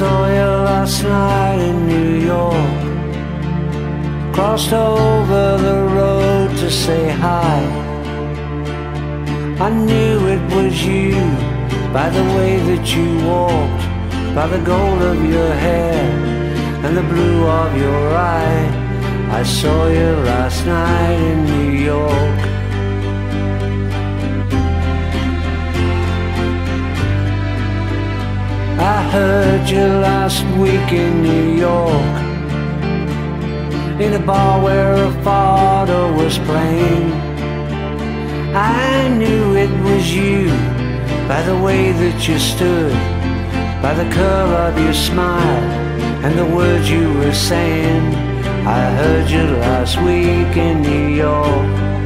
saw you last night in New York. Crossed over the road to say hi. I knew it was you by the way that you walked, by the gold of your hair and the blue of your eye. I saw you last night in New York. Heard you last week in New York. In a bar where a father was playing. I knew it was you By the way that you stood By the curve of your smile And the words you were saying. I heard you last week in New York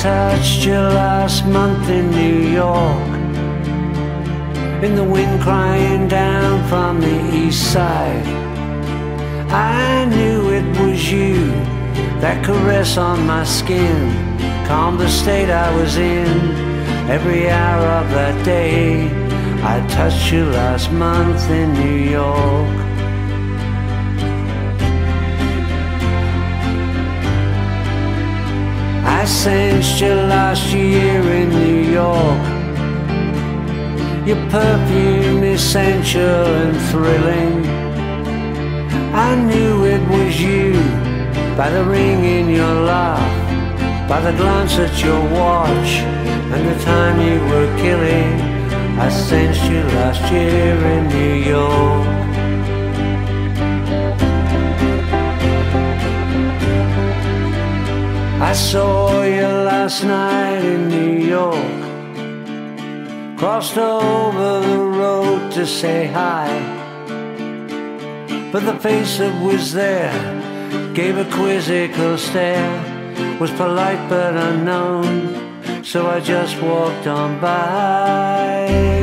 touched you last month in New York. In the wind crying down from the east side. I knew it was you That caress on my skin. Calmed the state I was in. Every hour of that day I touched you last month in New York I sensed you last year in New York. Your perfume essential and thrilling. I knew it was you By the ring in your laugh By the glance at your watch And the time you were killing. I sensed you last year in New York. I saw last night in New York. Crossed over the road to say hi. But the face that was there gave a quizzical stare, was polite but unknown, so I just walked on by.